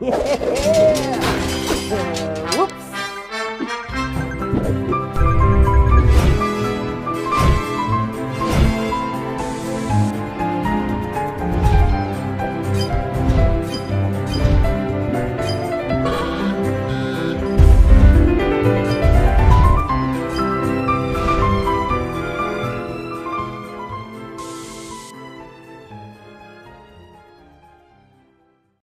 Hehehehe